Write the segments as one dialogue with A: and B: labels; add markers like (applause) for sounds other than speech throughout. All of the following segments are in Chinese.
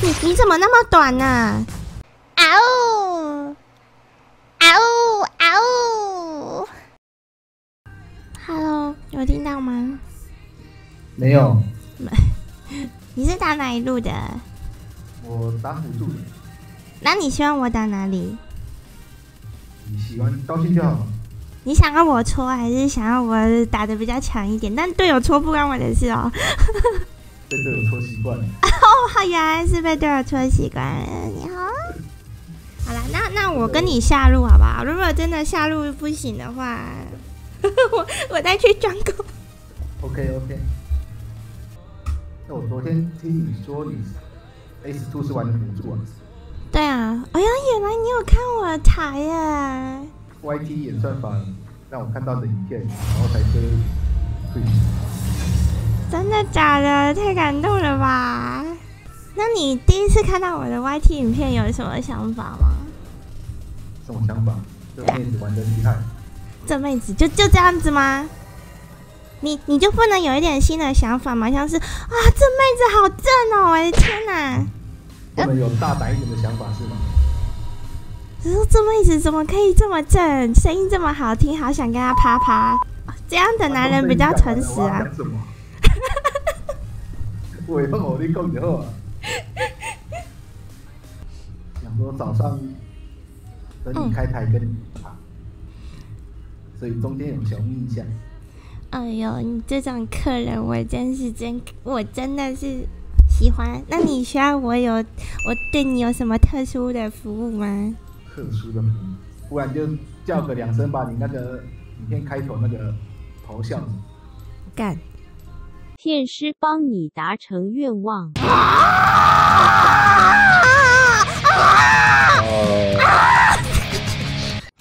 A: 你你怎么那么短呢？啊呜！啊呜！啊呜！Hello，有听到吗？
B: 没有。(laughs)
A: 你是打哪一路的？
B: 我打辅助的。
A: 那你希望我打哪里？
B: 你喜欢高兴就好。
A: 你想要我搓，还是想要我打的比较强一点？但队友搓不关我的事哦。(laughs)
B: 被队友搓习惯了。(laughs)
A: 哦，原来是被队友搓习惯了。你好。好了，那那我跟你下路好不好？如果真的下路不行的话，(laughs) 我我再去装狗。
B: OK OK。那我昨天听你说你 S Two 是玩辅助啊？
A: 对啊。哎呀，原来你有看我的台耶。
B: YT 演算法让我看到的影片，然后才追追。
A: 真的假的？太感动了吧！那你第一次看到我的 YT 影片有什么想法吗？
B: 什么想法？这妹子玩的厉害。
A: 这妹子就就这样子吗？你你就不能有一点新的想法吗？像是啊，这妹子好正哦！我的天哪！
B: 不能有大胆一点的想法是吗？
A: 只是这妹子怎么可以这么正，声音这么好听，好想跟她啪啪。这样的男人比较诚实啊。
B: 我 (laughs) 以后你讲就好啊。说早上等你开台跟你打，所以中间有小秘一下。
A: 哎呦，你这种客人我真是真，我真的是喜欢。那你需要我有，我对你有什么特殊的服务吗？
B: 特殊的，不然就叫个两声吧你那个影片开头那个头像。
A: 干，
C: 天师帮你达成愿望。(laughs)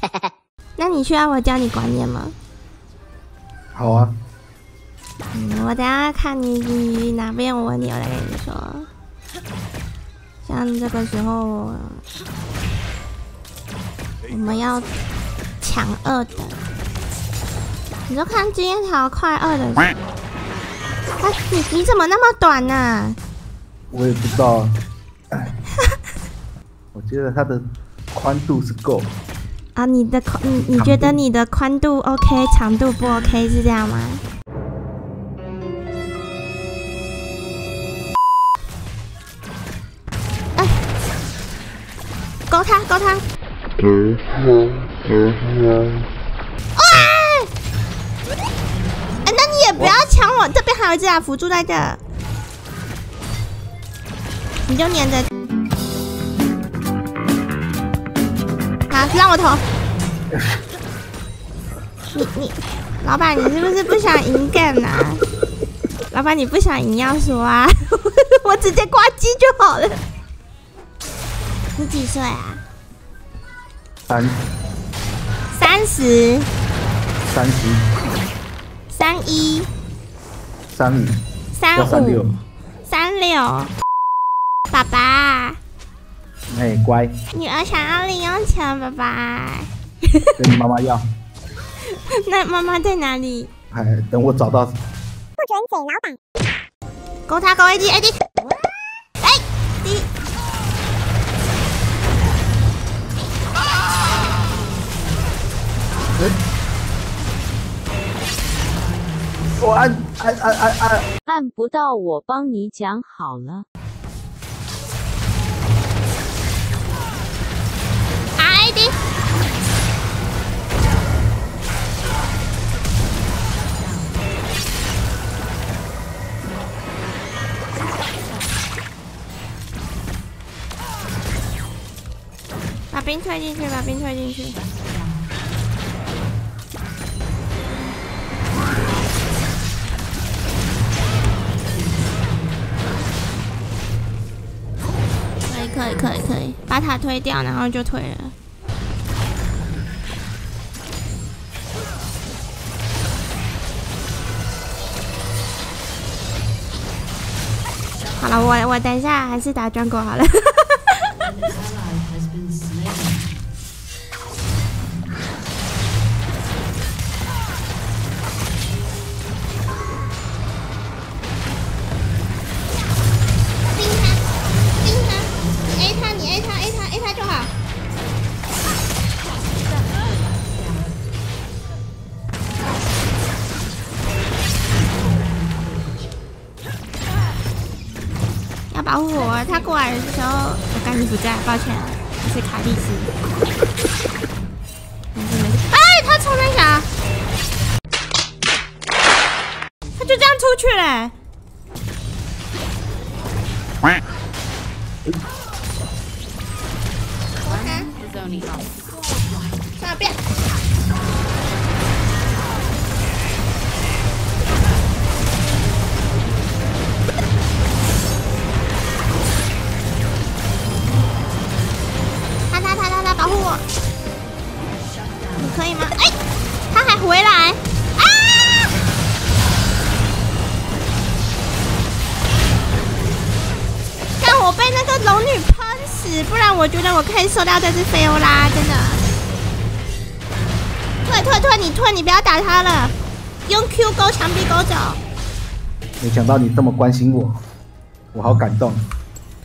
C: (laughs)
A: 那你需要我教你观念吗？
B: 好啊。
A: 嗯，我等下看你你哪边有问题，我再跟你说。像这个时候。我们要抢二的，你就看今天条快二的。哎，你你怎么那么短呢？
B: 我也不知道啊。(laughs) 我觉得它的宽度是够。
A: 啊，你的宽，你你觉得你的宽度 OK，长度不 OK 是这样吗？哎，勾他，勾他。哎！哎，那你也不要抢我，这边还有一只啊，辅助在这，你就黏着。好，让我投。你你，老板，你是不是不想赢 game 啊？老板，你不想赢要说啊，(laughs) 我直接挂机就好了。你几岁啊？
B: 三
A: 三十，
B: 三十，
A: 三一，
B: 三五，
A: 三五，三六，爸爸，
B: 哎，乖，
A: 女儿想要零用钱，爸爸，(laughs)
B: 跟你妈妈要。(laughs)
A: 那妈妈在哪里？
B: 哎，等我找到。不
A: 准给老板。勾他勾 AD AD。哎，第。
B: 我按按按按按，
C: 按不到我帮你讲好了。
A: 兵推进去，把兵推进去。可以可以可以，可以把塔推掉，然后就退了。好了，我我等一下还是打专攻好了。(laughs) 他过来的时候，我赶紧不在，抱歉，我是卡蒂斯。没事没事。哎，他冲那啥，他就这样出去了。算了，变。他死，不然我觉得我可以收掉这只菲欧拉，真的。退退退，你退，你不要打他了，用 Q 勾墙壁勾走。
B: 没想到你这么关心我，我好感动。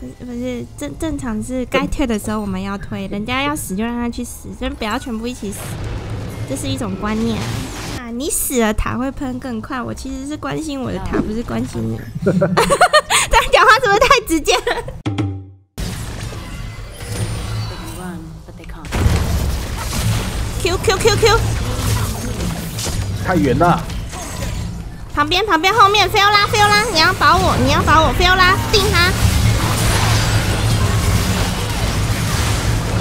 A: 不是不是正正常是该退的时候我们要退，人家要死就让他去死，真不要全部一起死，这是一种观念啊！你死了塔会喷更快，我其实是关心我的塔，不是关心你。(laughs) 这样讲话是不是太直接了？Q Q Q Q，
B: 太远了，
A: 旁边旁边后面菲欧拉菲欧拉，你要保我，你要保我，菲欧拉定他。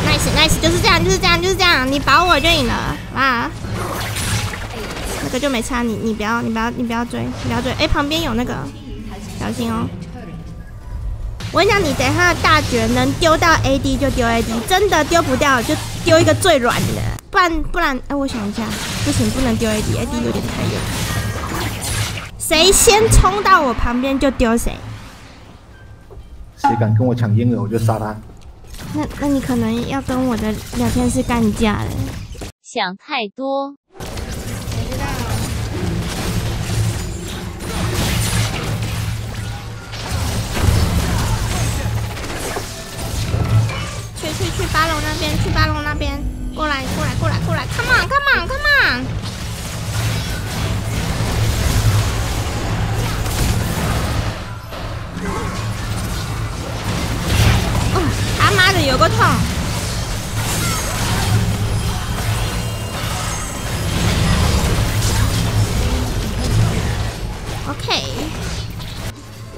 A: nice nice，就是这样就是这样就是这样，你保我就赢了啊！那个就没差，你你不要你不要你不要追你不要追，哎、旁边有那个，小心哦！我跟你讲，你等一下的大绝能丢到 AD 就丢 AD，真的丢不掉就丢一个最软的，不然不然，哎、我想一下，不行，不能丢 AD，AD 有点太远。谁先冲到我旁边就丢谁。
B: 谁敢跟我抢婴儿，我就杀他。
A: 那那你可能要跟我的聊天室干架了。
C: 想太多。
A: 去去去巴龙那边，去巴龙那边，过过来过来过来，Come on Come on Come on！他妈的有个痛！OK，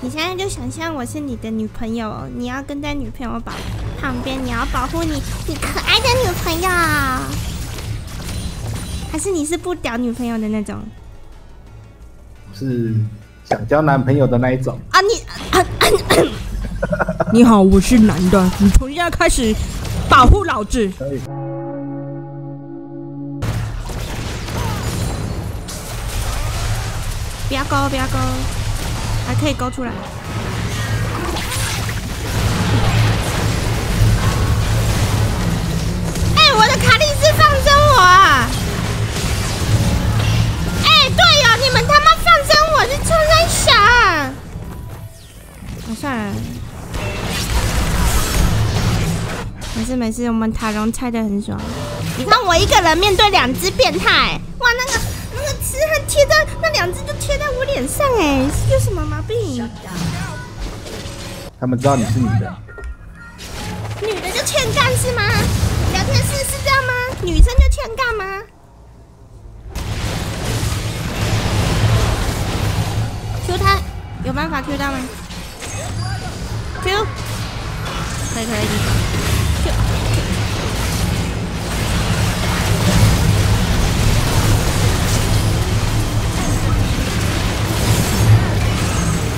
A: 你现在就想象我是你的女朋友，你要跟在女朋友保旁边，你要保护你你可爱的女朋友，还是你是不屌女朋友的那种
B: 是想交男朋友的那一种。
A: 啊？你啊啊
D: 你好，我是男的，你从现在开始保护老子。
B: 可以，
A: 不要勾，不要勾，还可以勾出来。哎、我的卡莉斯放生我啊！你们他妈放生我是冲山侠啊！啊，算了，没事没事，我们塔隆拆的很爽。你看我一个人面对两只变态，哇，那个那个痴汉贴在那两只就贴在我脸上，哎，有什么毛病？
B: 他们知道你是女的，
A: 女的就欠干是吗？聊天室是这样吗？女生就欠干吗有办法 Q 到吗？Q 可以可以。Q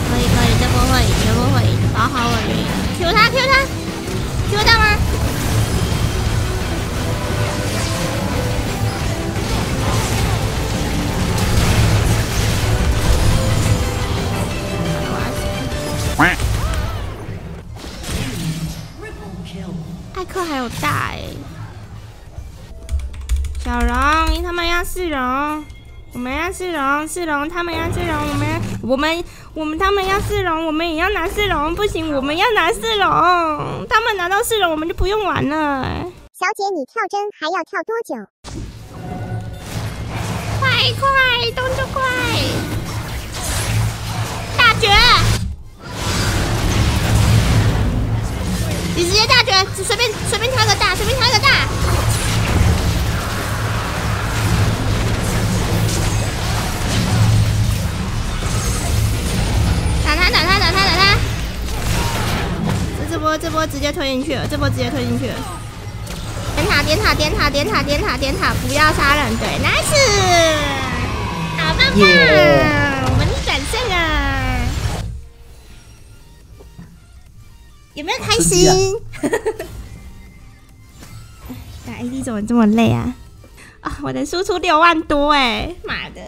A: 可以可以，这小龙，他们要四龙，我们要四龙，四龙，他们要四龙，我们我们我们他们要四龙，我们也要拿四龙，不行，我们要拿四龙，他们拿到四龙，我们就不用玩了。
E: 小姐，你跳针还要跳多久？
A: 快快，动作快！接推进去了，这波直接推进去了。点塔点塔点塔点塔点塔点塔，不要杀人，对，nice，好棒棒我们转胜啊！有没有开心？(laughs) 打 AD 怎么这么累啊？啊，我的输出六万多哎，妈的！